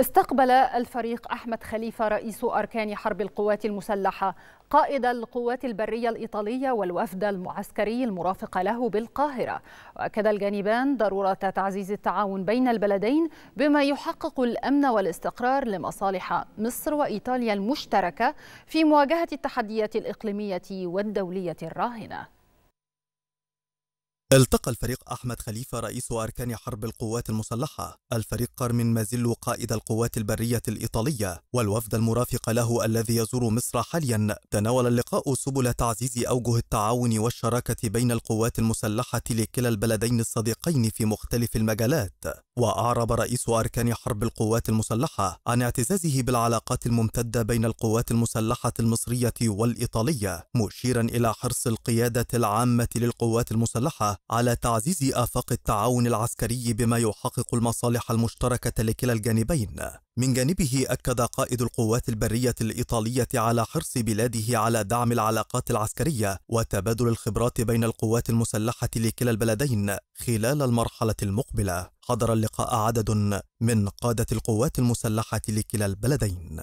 استقبل الفريق أحمد خليفة رئيس أركان حرب القوات المسلحة قائد القوات البرية الإيطالية والوفد المعسكري المرافق له بالقاهرة. وأكد الجانبان ضرورة تعزيز التعاون بين البلدين بما يحقق الأمن والاستقرار لمصالح مصر وإيطاليا المشتركة في مواجهة التحديات الإقليمية والدولية الراهنة. التقى الفريق أحمد خليفة رئيس أركان حرب القوات المسلحة. الفريق كارمن مازيلو قائد القوات البرية الإيطالية والوفد المرافق له الذي يزور مصر حاليا. تناول اللقاء سبل تعزيز أوجه التعاون والشراكة بين القوات المسلحة لكلا البلدين الصديقين في مختلف المجالات. وأعرب رئيس أركان حرب القوات المسلحة عن اعتزازه بالعلاقات الممتدة بين القوات المسلحة المصرية والإيطالية مشيرا إلى حرص القيادة العامة للقوات المسلحة. على تعزيز آفاق التعاون العسكري بما يحقق المصالح المشتركة لكلا الجانبين. من جانبه أكد قائد القوات البرية الإيطالية على حرص بلاده على دعم العلاقات العسكرية وتبادل الخبرات بين القوات المسلحة لكلا البلدين خلال المرحلة المقبلة. حضر اللقاء عدد من قادة القوات المسلحة لكلا البلدين.